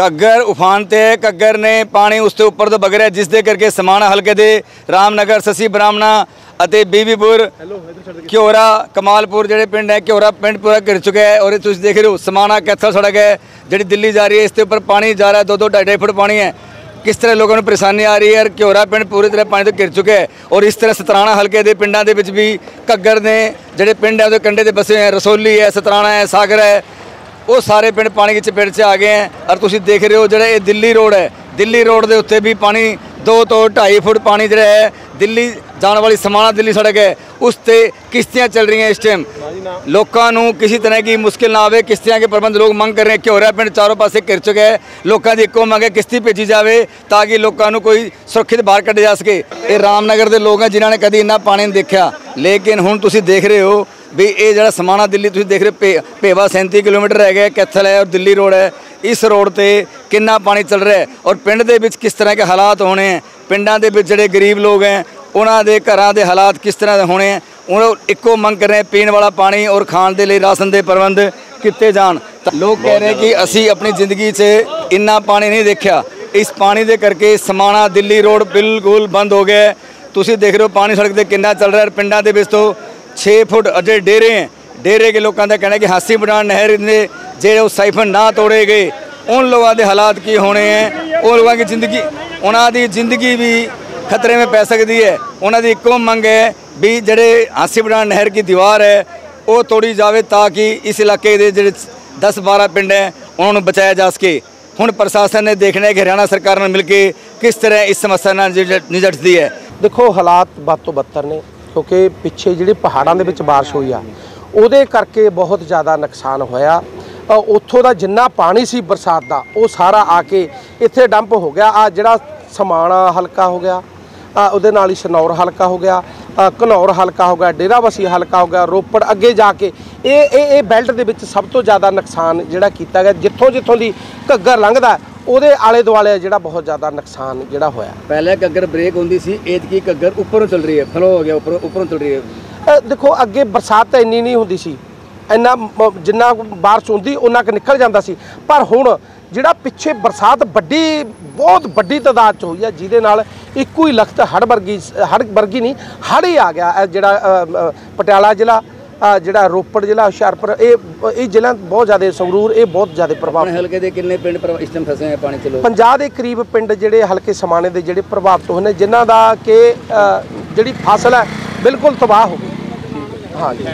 ਘੱਗਰ ਉਫਾਨ ਤੇ ਹੈ। ਘੱਗਰ ਨੇ ਪਾਣੀ ਉਸ ਦੇ ਉੱਪਰ ਤੋਂ ਵਗ ਰਿਹਾ ਜਿਸ ਦੇ ਕਰਕੇ ਸਮਾਣਾ ਹਲਕੇ ਦੇ ਰਾਮਨਗਰ, ਸਸੀ ਬ੍ਰਾਹਮਣਾ ਅਤੇ ਬੀਬੀਪੁਰ, ਘਿਓਰਾ, ਕਮਾਲਪੁਰ ਜਿਹੜੇ ਪਿੰਡ ਹੈ, ਘਿਓਰਾ ਪਿੰਡ ਪੂਰਾ ਘਿਰ ਚੁੱਕਿਆ ਹੈ ਔਰ ਤੁਸੀਂ ਦੇਖ ਰਹੇ ਹੋ, ਸਮਾਣਾ ਕੈਥਲ ਸੜਕ ਹੈ, ਜਿਹੜੀ ਦਿੱਲੀ ਜਾ ਰਹੀ ਹੈ, ਇਸ ਦੇ ਉੱਪਰ ਪਾਣੀ ਜਾ ਰਿਹਾ ਦੋ ਦੋ ਢਾਈ ਢਾਈ ਫੁੱਟ ਪਾਣੀ ਹੈ। ਕਿਸ ਤਰ੍ਹਾਂ ਲੋਕਾਂ ਨੂੰ ਪਰੇਸ਼ਾਨੀ ਆ ਰਹੀ ਹੈ ਔਰ ਘਿਓਰਾ ਪਿੰਡ ਪੂਰੀ ਤਰ੍ਹਾਂ ਪਾਣੀ ਤੋਂ ਘਿਰ ਚੁੱਕਿਆ ਹੈ ਔਰ ਇਸ ਤਰ੍ਹਾਂ ਸਤਰਾਣਾ ਹਲਕੇ ਦੇ ਪਿੰਡਾਂ ਦੇ ਵਿੱਚ ਵੀ ਘੱਗਰ ਨੇ, ਜਿਹੜੇ ਪਿੰਡ ਹੈ, ਉਹਦੇ ਕੰਢੇ ਤੇ ਬਸੇ ਹੈ, ਰਸੋਲੀ ਹੈ, ਸਤਰਾਣਾ ਹੈ, ਸਾਗਰ ਹੈ ਉਹ ਸਾਰੇ ਪਿੰਡ ਪਾਣੀ ਦੀ ਚਪੇਟ 'ਚ ਆ ਗਏ ਹੈ। ਔਰ ਤੁਸੀਂ ਦੇਖ ਰਹੇ ਹੋ ਜਿਹੜਾ ਇਹ ਦਿੱਲੀ ਰੋਡ ਹੈ। ਦਿੱਲੀ ਰੋਡ ਦੇ ਉੱਤੇ ਵੀ ਪਾਣੀ 2 ਤੋਂ 2.5 ਫੁੱਟ ਪਾਣੀ ਜਿਹੜਾ ਹੈ ਦਿੱਲੀ ਜਾਣ ਵਾਲੀ ਸਮਾਣਾ ਦਿੱਲੀ ਸੜਕ ਹੈ ਉਸ ਤੇ ਕਿਸ਼ਤੀਆਂ ਚੱਲ ਰਹੀਆਂ ਇਸ ਟਾਈਮ ਲੋਕਾਂ ਨੂੰ ਕਿਸੇ ਤਰ੍ਹਾਂ ਦੀ ਮੁਸ਼ਕਿਲ ਨਾ ਆਵੇ ਕਿਸ਼ਤੀਆਂ ਕੇ ਪ੍ਰਬੰਧ ਲੋਕ ਮੰਗ ਕਰ ਰਹੇ ਕਿ ਹੋ ਰਿਹਾ ਪਿੰਡ ਚਾਰੋਂ ਪਾਸੇ ਘਿਰ ਚੁੱਕਿਆ ਹੈ। ਲੋਕਾਂ ਦੀ ਇੱਕੋ ਮੰਗ ਹੈ ਕਿਸ਼ਤੀ ਭੇਜੀ ਜਾਵੇ ਤਾਂ ਕਿ ਲੋਕਾਂ ਨੂੰ ਕੋਈ ਸੁਰੱਖਿਅਤ ਬਾਹਰ ਕੱਢਿਆ ਜਾ ਸਕੇ। ਇਹ ਰਾਮਨਗਰ ਦੇ ਲੋਕ ਹੈ ਜਿਨ੍ਹਾਂ ਨੇ ਕਦੀ ਇੰਨਾ ਪਾਣੀ ਨਹੀਂ ਦੇਖਿਆ। ਲੇਕਿਨ ਹੁਣ ਤੁਸੀਂ ਦੇਖ ਰਹੇ ਹੋ ਵੀ ਇਹ ਜਿਹੜਾ ਸਮਾਣਾ ਦਿੱਲੀ ਤੁਸੀਂ ਦੇਖ ਰਹੇ ਹੋ, ਭੇ ਭੇਵਾ 37 ਕਿਲੋਮੀਟਰ ਰਹਿ ਕੈਥਲ ਹੈ ਔਰ ਦਿੱਲੀ ਰੋਡ ਹੈ। ਇਸ ਰੋਡ ਤੇ ਕਿੰਨਾ ਪਾਣੀ ਚੱਲ ਰਿਹਾ ਹੈ ਔਰ ਪਿੰਡ ਦੇ ਵਿੱਚ ਕਿਸ ਤਰ੍ਹਾਂ ਦੇ ਹਾਲਾਤ ਹੋਣੇ ਹੈ ਪਿੰਡਾਂ ਦੇ ਵਿੱਚ ਜਿਹੜੇ ਗਰੀਬ ਲੋਕ ਹੈ, ਉਹਨਾਂ ਦੇ ਘਰਾਂ ਦੇ ਹਾਲਾਤ ਕਿਸ ਤਰ੍ਹਾਂ ਦੇ ਹੋਣੇ ਹੈ ਉਹ ਇੱਕੋ ਮੰਗ ਕਰ ਰਹੇ ਪੀਣ ਵਾਲਾ ਪਾਣੀ ਔਰ ਖਾਣ ਦੇ ਲਈ ਰਾਸ਼ਨ ਦੇ ਪ੍ਰਬੰਧ ਕੀਤੇ ਜਾਣ। ਤਾਂ ਲੋਕ ਕਹਿ ਰਹੇ ਕਿ ਅਸੀਂ ਆਪਣੀ ਜ਼ਿੰਦਗੀ 'ਚ ਇੰਨਾ ਪਾਣੀ ਨਹੀਂ ਦੇਖਿਆ। ਇਸ ਪਾਣੀ ਦੇ ਕਰਕੇ ਸਮਾਣਾ ਦਿੱਲੀ ਰੋਡ ਬਿਲਕੁਲ ਬੰਦ ਹੋ ਗਿਆ ਤੁਸੀਂ ਦੇਖ ਰਹੇ ਹੋ ਪਾਣੀ ਸੜਕ ਤੇ ਕਿੰਨਾ ਚੱਲ ਰਿਹਾ ਪਿੰਡਾਂ ਦੇ ਵਿੱਚ ਤੋਂ 6 ਫੁੱਟ ਅਜੇ ਡੇਰੇ ਹੈ। ਡੇਰੇ ਕੇ ਲੋਕਾਂ ਦਾ ਕਹਿਣਾ ਕਿ ਹਾਸੀ ਬਟਾਨ ਨਹਿਰ ਦੇ ਜਿਹੜੇ ਉਹ ਸਾਈਫਨ ਨਾ ਤੋੜੇ ਗਏ। ਉਹਨਾਂ ਲੋਕਾਂ ਦੇ ਹਾਲਾਤ ਕੀ ਹੋਣੇ ਹੈ? ਉਹ ਲੋਕਾਂ ਦੀ ਜ਼ਿੰਦਗੀ ਉਹਨਾਂ ਦੀ ਜ਼ਿੰਦਗੀ ਵੀ ਖਤਰੇ ਵਿੱਚ ਪੈ ਸਕਦੀ ਹੈ। ਉਹਨਾਂ ਦੀ ਇੱਕੋ ਮੰਗ ਹੈ ਵੀ ਜਿਹੜੇ ਹਾਸੀ ਬਟਾਨ ਨਹਿਰ ਦੀ ਦੀਵਾਰ ਹੈ, ਉਹ ਤੋੜੀ ਜਾਵੇ ਤਾਂ ਕਿ ਇਸ ਇਲਾਕੇ ਦੇ ਜਿਹੜੇ 10 12 ਪਿੰਡ ਹੈ, ਉਹਨਾਂ ਨੂੰ ਬਚਾਇਆ ਜਾ ਸਕੇ। ਹੁਣ ਪ੍ਰਸ਼ਾਸਨ ਨੇ ਦੇਖਣਾ ਹੈ ਕਿ ਹਰਿਆਣਾ ਸਰਕਾਰ ਨਾਲ ਮਿਲ ਕੇ ਕਿਸ ਤਰ੍ਹਾਂ ਇਸ ਸਮੱਸਿਆ ਨਾਲ ਨਜਿ- ਨਜਿੱਠਦੀ ਹੈ। ਦੇਖੋ, ਹਾਲਾਤ ਵੱਧ ਤੋਂ ਬੱਤਰ ਨੇ, ਕਿਉਂਕਿ ਪਿੱਛੇ ਜਿਹੜੀ ਪਹਾੜਾਂ ਦੇ ਵਿੱਚ ਬਾਰਿਸ਼ ਹੋਈ ਆ, ਉਹਦੇ ਕਰਕੇ ਬਹੁਤ ਜ਼ਿਆਦਾ ਨੁਕਸਾਨ ਹੋਇਆ। ਉੱਥੋਂ ਦਾ ਜਿੰਨਾ ਪਾਣੀ ਸੀ ਬਰਸਾਤ ਦਾ ਉਹ ਸਾਰਾ ਆ ਕੇ ਇੱਥੇ ਡੰਪ ਹੋ ਗਿਆ। ਆ ਜਿਹੜਾ ਸਮਾਣਾ ਹਲਕਾ ਹੋ ਗਿਆ ਉਹਦੇ ਨਾਲ ਹੀ ਸਨੌਰ ਹਲਕਾ ਹੋ ਗਿਆ ਘਨੌਰ ਹਲਕਾ ਹੋ ਗਿਆ ਡੇਰਾਬੱਸੀ ਹਲਕਾ ਹੋ ਗਿਆ ਰੋਪੜ ਅੱਗੇ ਜਾ ਕੇ। ਇਹ ਇਹ ਇਹ ਬੈਲਟ ਦੇ ਵਿੱਚ ਸਭ ਤੋਂ ਜ਼ਿਆਦਾ ਨੁਕਸਾਨ ਜਿਹੜਾ ਕੀਤਾ ਗਿਆ ਜਿੱਥੋਂ ਜਿੱਥੋਂ ਦੀ ਘੱਗਰ ਲੰਘਦਾ ਉਹਦੇ ਆਲੇ ਦੁਆਲੇ ਜਿਹੜਾ ਬਹੁਤ ਜ਼ਿਆਦਾ ਨੁਕਸਾਨ ਜਿਹੜਾ ਹੋਇਆ। ਪਹਿਲੇ ਘੱਗਰ ਬ੍ਰੇਕ ਹੁੰਦੀ ਸੀ ਐਤਕੀ ਘੱਗਰ ਉੱਪਰੋਂ ਚੱਲ ਰਹੀ ਹੈ। ਫਲੋ ਹੋ ਗਿਆ ਉੱਪਰੋਂ ਉੱਪਰੋਂ ਚੱਲ ਰਹੀ ਹੈ। ਦੇਖੋ ਅੱਗੇ ਬਰਸਾਤ ਤਾਂ ਇੰਨੀ ਨਹੀਂ ਹੁੰਦੀ ਸੀ। ਇੰਨਾ ਜਿੰਨਾ ਬਾਰਿਸ਼ ਹੁੰਦੀ ਉਹਨਾਂ ਕੁ ਨਿਕਲ ਜਾਂਦਾ ਸੀ। ਪਰ ਹੁਣ ਜਿਹੜਾ ਪਿੱਛੇ ਬਰਸਾਤ ਵੱਡੀ ਬਹੁਤ ਵੱਡੀ ਤਾਦਾਦ ਚ ਹੋਈ ਹੈ ਜਿਹਦੇ ਨਾਲ ਇੱਕੋ ਹੀ ਲਖਤ ਹੜ ਵਰਗੀ ਹੜ ਵਰਗੀ ਨਹੀਂ ਹੜ ਹੀ ਆ ਗਿਆ ਜਿਹੜਾ ਪਟਿਆਲਾ ਜ਼ਿਲ੍ਹਾ ਜਿਹੜਾ ਰੋਪੜ ਜ਼ਿਲ੍ਹਾ ਹੁਸ਼ਿਆਰਪੁਰ ਇਹ ਇਹ ਜ਼ਿਲ੍ਹਾ ਬਹੁਤ ਜ਼ਿਆਦਾ ਸੰਗਰੂਰ ਇਹ ਬਹੁਤ ਜ਼ਿਆਦਾ ਪ੍ਰਭਾਵ ਆਪਣੇ ਹਲਕੇ ਦੇ ਕਿੰਨੇ ਪਿੰਡ ਇਸ ਟਾਈਮ ਫਸੇ ਹੋਏ ਪਾਣੀ ਚ ਲੋਕ? 50 ਦੇ ਕਰੀਬ ਪਿੰਡ ਜਿਹੜੇ ਹਲਕੇ ਸਮਾਣੇ ਦੇ ਜਿਹੜੇ ਪ੍ਰਭਾਵਿਤ ਹੋਏ ਨੇ ਜਿਨ੍ਹਾਂ ਦਾ ਕਿ ਜਿਹੜੀ ਫਸਲ ਹੈ ਬਿਲਕੁਲ ਤਬਾਹ ਹੋ ਗਈ। ਹਾਂਜੀ।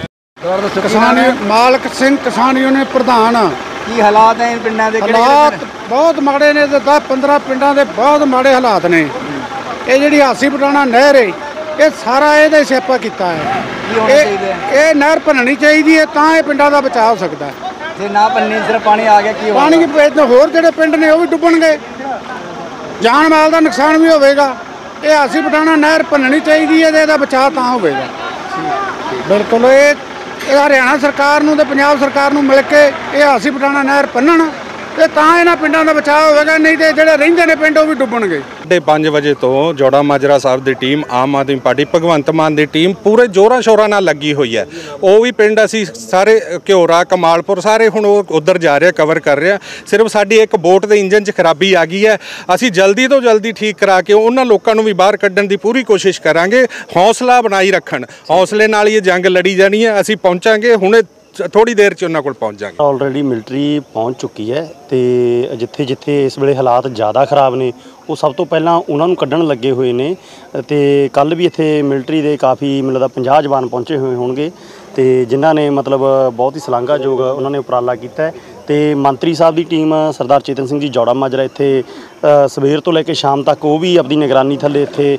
ਕਿਸਾਨ ਮਾਲਕ ਸਿੰਘ ਕਿਸਾਨ ਯੂਨੀਅਨ ਪ੍ਰਧਾਨ। ਕੀ ਹਾਲਾਤ ਹੈ ਪਿੰਡਾਂ ਦੇ ਹਾਲਾਤ ਬਹੁਤ ਮਾੜੇ ਨੇ ਤੇ 10 15 ਪਿੰਡਾਂ ਦੇ ਬਹੁਤ ਮਾੜੇ ਹਾਲਾਤ ਨੇ। ਇਹ ਜਿਹੜੀ ਹਾਸੀ ਪਟਾਣਾ ਨਹਿਰ ਹੈ ਇਹ ਸਾਰਾ ਇਹਦਾ ਹੀ ਸਿਆਪਾ ਕੀਤਾ ਹੈ। ਕੀ ਹੋਣਾ ਇਹ ਨਹਿਰ ਭੰਨਣੀ ਚਾਹੀਦੀ ਹੈ ਤਾਂ ਇਹ ਪਿੰਡਾਂ ਦਾ ਬਚਾਅ ਹੋ ਸਕਦਾ ਹੈ। ਜੇ ਨਾ ਪੰਨੀ ਸਿਰ ਪਾਣੀ ਆ ਗਿਆ ਕੀ ਹੋਣਾ? ਪਾਣੀ ਦੇ ਵਿੱਚ ਹੋਰ ਜਿਹੜੇ ਪਿੰਡ ਨੇ ਉਹ ਵੀ ਡੁੱਬਣਗੇ। ਜਾਨ ਮਾਲ ਦਾ ਨੁਕਸਾਨ ਵੀ ਹੋਵੇਗਾ। ਇਹ ਹਾਸੀ ਪਟਾਣਾ ਨਹਿਰ ਭੰਨਣੀ ਚਾਹੀਦੀ ਹੈ ਤੇ ਇਹਦਾ ਬਚਾਅ ਤਾਂ ਹੋਵੇਗਾ। ਬਿਲਕੁਲ ਇਹ ਇਹ ਹਰਿਆਣਾ ਸਰਕਾਰ ਨੂੰ ਤੇ ਪੰਜਾਬ ਸਰਕਾਰ ਨੂੰ ਮਿਲ ਕੇ ਇਹ ਹਾਸੀ ਪਟਾਣਾ ਨਹਿਰ ਭੰਨਣ ਤੇ ਤਾਂ ਇਹਨਾਂ ਪਿੰਡਾਂ ਦਾ ਬਚਾਅ ਹੋਵੇਗਾ, ਨਹੀਂ ਤੇ ਜਿਹੜੇ ਰਹਿੰਦੇ ਨੇ ਪਿੰਡ ਉਹ ਵੀ ਡੁੱਬਣਗੇ। ਸਾਢੇ 5 ਵਜੇ ਤੋਂ ਜੋੜਾ ਮਾਜਰਾ ਸਾਹਿਬ ਦੀ ਟੀਮ, ਆਮ ਆਦਮੀ ਪਾਰਟੀ, ਭਗਵੰਤ ਮਾਨ ਦੀ ਟੀਮ ਪੂਰੇ ਜੋਰਾਂ ਸ਼ੋਰਾਂ ਨਾਲ ਲੱਗੀ ਹੋਈ ਹੈ। ਉਹ ਵੀ ਪਿੰਡ ਅਸੀਂ ਸਾਰੇ ਘਿਓਰਾ ਕਮਾਲਪੁਰ ਸਾਰੇ ਹੁਣ ਉਹ ਉਧਰ ਜਾ ਰਹੇ ਕਵਰ ਕਰ ਰਿਹਾ। ਸਿਰਫ ਸਾਡੀ ਇੱਕ ਬੋਟ ਦੇ ਇੰਜਨ 'ਚ ਖਰਾਬੀ ਆ ਗਈ ਹੈ। ਅਸੀਂ ਜਲਦੀ ਤੋਂ ਜਲਦੀ ਠੀਕ ਕਰਾ ਕੇ ਉਹਨਾਂ ਲੋਕਾਂ ਨੂੰ ਵੀ ਬਾਹਰ ਕੱਢਣ ਦੀ ਪੂਰੀ ਕੋਸ਼ਿਸ਼ ਕਰਾਂਗੇ। ਹੌਸਲਾ ਬਣਾਈ ਰੱਖਣ। ਹੌਸਲੇ ਨਾਲ ਹੀ ਇਹ ਜੰਗ ਲੜੀ ਜਾਣੀ ਹੈ। ਅਸੀਂ ਪਹੁੰਚਾਂਗੇ। ਹੁਣੇ ਥੋੜੀ ਦੇਰ 'ਚ ਉਹਨਾਂ ਕੋਲ ਪਹੁੰਚ ਜਾਵਾਂਗੇ ਆਲਰੇਡੀ ਮਿਲਟਰੀ ਪਹੁੰਚ ਚੁੱਕੀ ਹੈ ਤੇ ਜਿੱਥੇ ਜਿੱਥੇ ਇਸ ਵੇਲੇ ਹਾਲਾਤ ਜ਼ਿਆਦਾ ਖਰਾਬ ਨੇ, ਉਹ ਸਭ ਤੋਂ ਪਹਿਲਾਂ ਉਹਨਾਂ ਨੂੰ ਕੱਢਣ ਲੱਗੇ ਹੋਏ ਨੇ ਤੇ ਕੱਲ ਵੀ ਇੱਥੇ ਮਿਲਟਰੀ ਦੇ ਕਾਫੀ ਮੈਨੂੰ ਲੱਗਦਾ 50 ਜਵਾਨ ਪਹੁੰਚੇ ਹੋਏ ਹੋਣਗੇ ਤੇ ਜਿਨ੍ਹਾਂ ਨੇ ਮਤਲਬ ਬਹੁਤ ਹੀ ਸ਼ਲਾਘਾਯੋਗ ਉਹਨਾਂ ਨੇ ਉਪਰਾਲਾ ਕੀਤਾ ਤੇ ਮੰਤਰੀ ਸਾਹਿਬ ਦੀ ਟੀਮ ਸਰਦਾਰ ਚੇਤਨ ਸਿੰਘ ਜੀ ਜੋੜਾ ਮਾਜਰਾ ਇੱਥੇ ਸਵੇਰ ਤੋਂ ਲੈ ਕੇ ਸ਼ਾਮ ਤੱਕ ਉਹ ਵੀ ਆਪਣੀ ਨਿਗਰਾਨੀ ਥੱਲੇ ਇੱਥੇ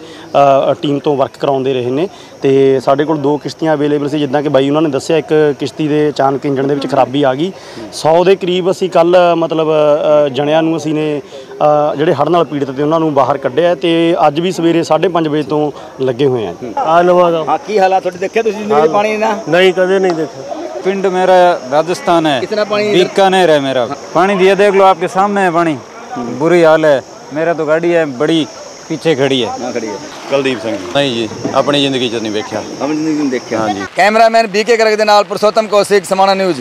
ਟੀਮ ਤੋਂ ਵਰਕ ਕਰਾਉਂਦੇ ਰਹੇ ਨੇ। ਤੇ ਸਾਡੇ ਕੋਲ ਦੋ ਕਿਸ਼ਤੀਆਂ ਅਵੇਲੇਬਲ ਸੀ ਜਿੱਦਾਂ ਕਿ ਬਾਈ ਉਹਨਾਂ ਨੇ ਦੱਸਿਆ ਇੱਕ ਕਿਸ਼ਤੀ ਦੇ ਅਚਾਨਕ ਇੰਜਣ ਦੇ ਵਿੱਚ ਖਰਾਬੀ ਆ ਗਈ। 100 ਦੇ ਕਰੀਬ ਅਸੀਂ ਕੱਲ ਮਤਲਬ ਜਣਿਆਂ ਨੂੰ ਅਸੀਂ ਨੇ ਜਿਹੜੇ ਹੜ ਨਾਲ ਪੀੜਤ ਤੇ ਉਹਨਾਂ ਨੂੰ ਬਾਹਰ ਕੱਢਿਆ ਤੇ ਅੱਜ ਵੀ ਸਵੇਰੇ 5:30 ਵਜੇ ਤੋਂ ਲੱਗੇ ਹੋਏ ਆ। ਆ ਲਵਾ ਦਾ ਹਾਂ ਕੀ ਹਾਲਾਤ ਤੁਹਾਡੇ ਦੇਖਿਆ ਤੁਸੀਂ? ਪਾਣੀ ਨਾ ਨਹੀਂ ਕਦੇ ਨਹੀਂ ਦੇਖਿਆ। पिंड मेरा राजस्थान है कितना पानी इधर? बीकानेर है मेरा पानी दिया देख लो आपके सामने है पानी बुरी हाल है मेरा तो गाड़ी है बड़ी पीछे खड़ी है ਨਾ ਖੜੀ ਹੈ ਕੁਲਦੀਪ ਸਿੰਘ ਨਹੀਂ ਜੀ ਆਪਣੀ ਜ਼ਿੰਦਗੀ 'ਚ ਨਹੀਂ ਵੇਖਿਆ ਹਮ ਜ਼ਿੰਦਗੀ ਨੂੰ ਦੇਖਿਆ ਹਾਂਜੀ ਕੈਮਰਾਮੈਨ ਬੀਕੇ ਗਰਗ ਦੇ ਨਾਲ ਪੁਰਸ਼ੋਤਮ ਕੌਸ਼ਿਕ ਸਮਾਣਾ ਨਿਊਜ਼